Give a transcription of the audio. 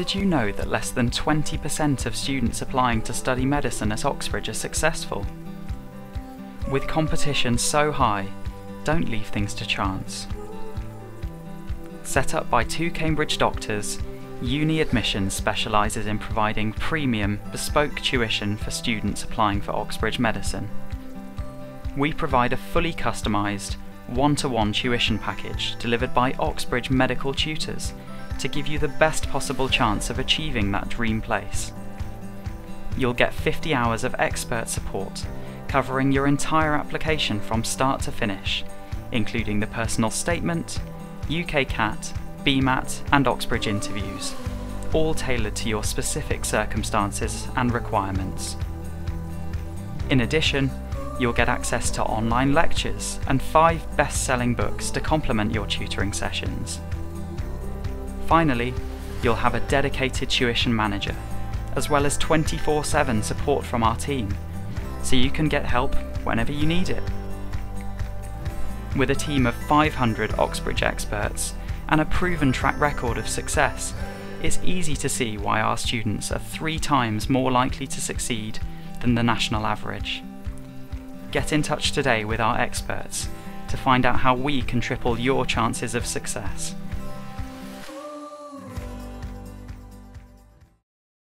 Did you know that less than 20% of students applying to study medicine at Oxbridge are successful? With competition so high, don't leave things to chance. Set up by two Cambridge doctors, Uni Admissions specialises in providing premium, bespoke tuition for students applying for Oxbridge Medicine. We provide a fully customised, one to one tuition package delivered by Oxbridge medical tutors to give you the best possible chance of achieving that dream place. You'll get 50 hours of expert support covering your entire application from start to finish, including the personal statement, UKCAT, BMAT, and Oxbridge interviews, all tailored to your specific circumstances and requirements. In addition, you'll get access to online lectures and five best selling books to complement your tutoring sessions. Finally, you'll have a dedicated tuition manager, as well as 24 7 support from our team, so you can get help whenever you need it. With a team of 500 Oxbridge experts and a proven track record of success, it's easy to see why our students are three times more likely to succeed than the national average. Get in touch today with our experts to find out how we can triple your chances of success.